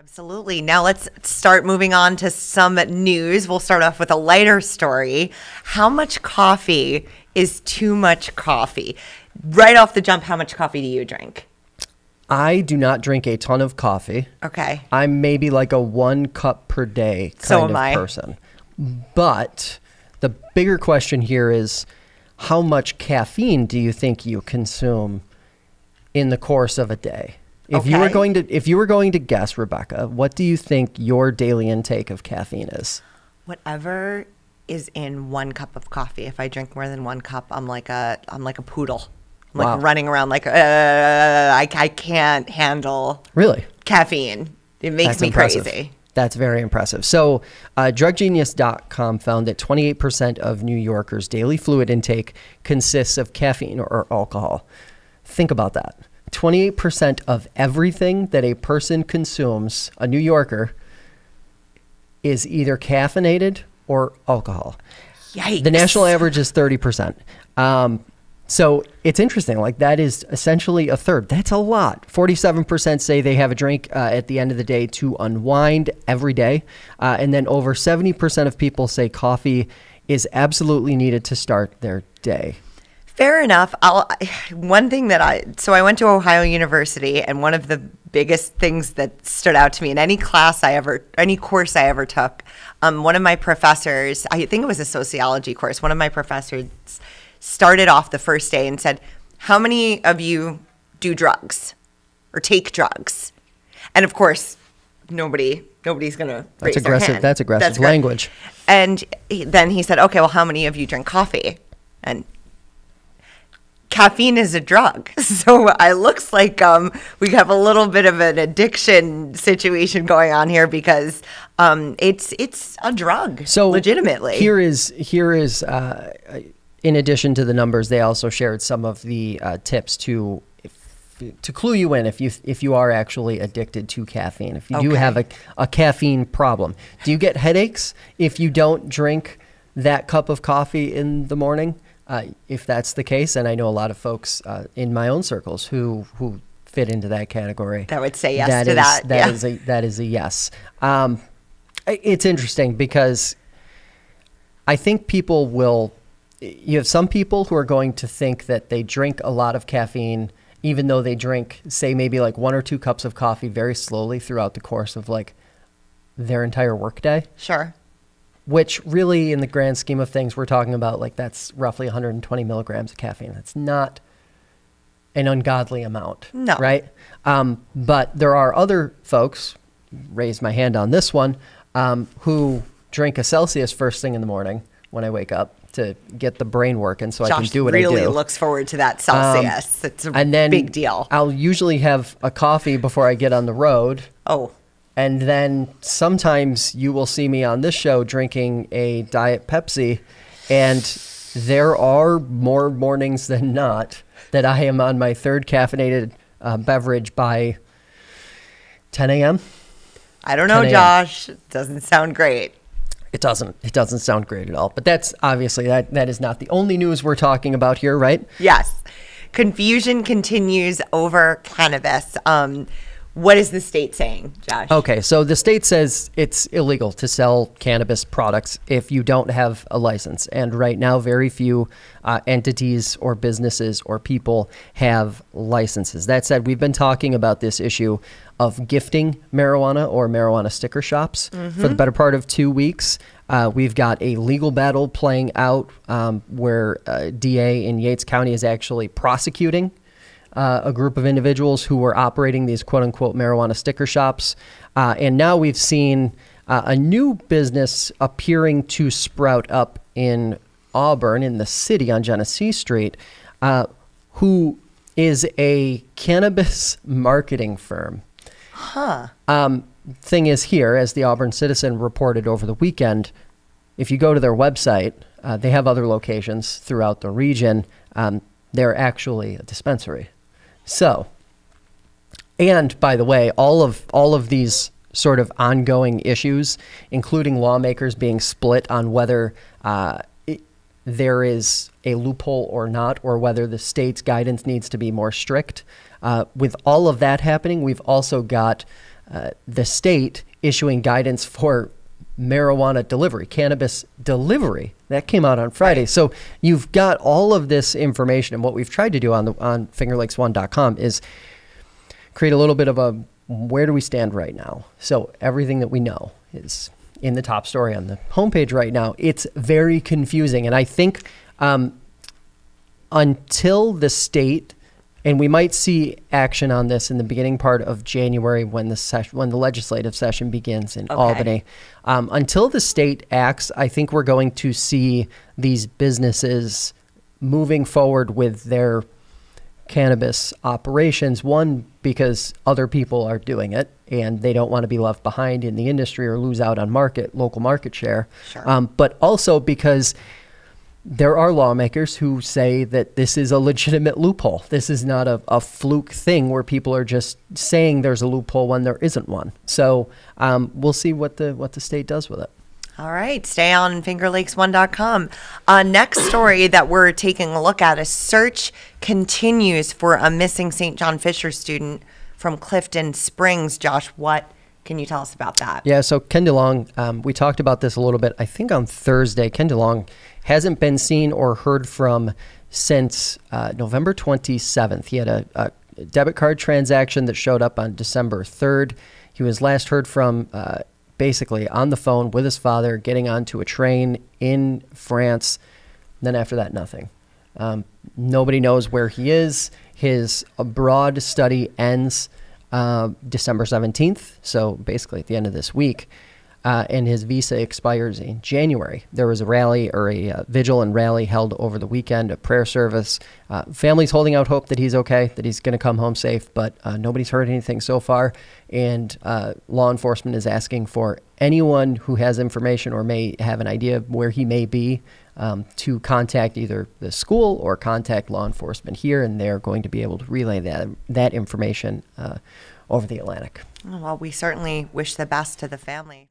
Absolutely. Now let's start moving on to some news. We'll start off with a lighter story. How much coffee is too much coffee? Right off the jump, how much coffee do you drink? I do not drink a ton of coffee. Okay. I'm maybe like a one cup per day kind So of am I. person. But the bigger question here is how much caffeine do you think you consume in the course of a day? If you were going to if you were going to guess, Rebecca, what do you think your daily intake of caffeine is? Whatever is in one cup of coffee. If I drink more than one cup, I'm like a I'm like a poodle. I'm like running around like uh, I, I can't handle Really? caffeine. It makes That's me impressive. crazy. That's very impressive. So, uh, DrugGenius.com found that 28% of New Yorkers' daily fluid intake consists of caffeine or alcohol. Think about that. 28% of everything that a person consumes, a New Yorker, is either caffeinated or alcohol. Yikes. The national average is 30%. Um, so it's interesting. Like that is essentially a third. That's a lot. 47% say they have a drink uh, at the end of the day to unwind every day. Uh, and then over 70% of people say coffee is absolutely needed to start their day. Fair enough. I'll, one thing that I so I went to Ohio University, and one of the biggest things that stood out to me in any class I ever, any course I ever took, um, one of my professors, I think it was a sociology course, one of my professors started off the first day and said, "How many of you do drugs or take drugs?" And of course, nobody, nobody's gonna. That's raise their aggressive- hand. that's aggressive great. language. And he, then he said, "Okay, well, how many of you drink coffee?" And caffeine is a drug. So it looks like um, we have a little bit of an addiction situation going on here because um, it's it's a drug. So legitimately, here is here is uh, in addition to the numbers, they also shared some of the uh, tips to to clue you in if you if you are actually addicted to caffeine. If you do have a, a caffeine problem, do you get headaches if you don't drink that cup of coffee in the morning? Uh, if that's the case, and I know a lot of folks uh, in my own circles who who fit into that category. That would say yes to is- that, That yeah. is a that is a yes. Um, it's interesting because I think people will. You have some people who are going to think that they drink a lot of caffeine, even though they drink, say, maybe like one or two cups of coffee very slowly throughout the course of like their entire workday. sure. Which really, in the grand scheme of things, we're talking about like that's roughly 120 milligrams of caffeine. That's not an ungodly amount. No. Right? Um, but there are other folks, raise my hand on this one, um, who drink a Celsius first thing in the morning when I wake up to get the brain working so I can do what really I do. really looks forward to that Um, Celsius. it's a and then big deal. I'll usually have a coffee before I get on the road. oh, And then sometimes you will see me on this show drinking a Diet Pepsi. And there are more mornings than not that I am on my third caffeinated uh, beverage by 10 a.m. I don't know, 10 a.m.. Josh. Doesn't sound great. It doesn't. It doesn't sound great at all. But that's obviously that that is not the only news we're talking about here, right? Yes. Confusion continues over cannabis. Um, what is the state saying, Josh? Okay, so the state says it's illegal to sell cannabis products if you don't have a license. And right now, very few uh, entities or businesses or people have licenses. That said, we've been talking about this issue of gifting marijuana or marijuana sticker shops for the better part of two weeks. Uh, we've got a legal battle playing out um, where uh, DA in Yates County is actually prosecuting uh, a group of individuals who were operating these quote unquote marijuana sticker shops. Uh, and now we've seen uh, a new business appearing to sprout up in Auburn, in the city on Genesee Street, uh, who is a cannabis marketing firm. Huh. Um, thing is, here, as the Auburn Citizen reported over the weekend, if you go to their website, uh, they have other locations throughout the region. Um, they're actually a dispensary. So, and by the way, all of all of these sort of ongoing issues, including lawmakers being split on whether uh, it, there is a loophole or not, or whether the state's guidance needs to be more strict. Uh, with all of that happening, we've also got uh, the state issuing guidance for marijuana delivery, cannabis delivery. That came out on Friday. So you've got all of this information, and what we've tried to do on the on fingerlakes1.com is create a little bit of a where do we stand right now. So everything that we know is in the top story on the homepage right now. It's very confusing, and I think um, until the state and we might see action on this in the beginning part of January when the session, when the legislative session begins in Okay. Albany. Um, until the state acts, I think we're going to see these businesses moving forward with their cannabis operations. One, because other people are doing it and they don't want to be left behind in the industry or lose out on market, local market share. Sure. Um, but also because there are lawmakers who say that this is a legitimate loophole. This is not a, a fluke thing where people are just saying there's a loophole when there isn't one. So um, we'll see what the what the state does with it. All right, stay on fingerlakes1.com. Uh, next story that we're taking a look at a search continues for a missing St. John Fisher student from Clifton Springs. Josh, what can you tell us about that? Yeah, so Ken DeLong, um, we talked about this a little bit, I think on Thursday. Ken DeLong hasn't been seen or heard from since uh, November 27th. He had a, a debit card transaction that showed up on December 3rd. He was last heard from uh, basically on the phone with his father, getting onto a train in France. Then after that, nothing. Um, nobody knows where he is. His abroad study ends uh, December 17th, so basically at the end of this week. Uh, and his visa expires in January. There was a rally or a uh, vigil and rally held over the weekend, a prayer service. Uh, family's holding out hope that he's okay, that he's going to come home safe, but uh, nobody's heard anything so far. And uh, law enforcement is asking for anyone who has information or may have an idea of where he may be um, to contact either the school or contact law enforcement here, and they're going to be able to relay that that information uh, over the Atlantic. Well, we certainly wish the best to the family.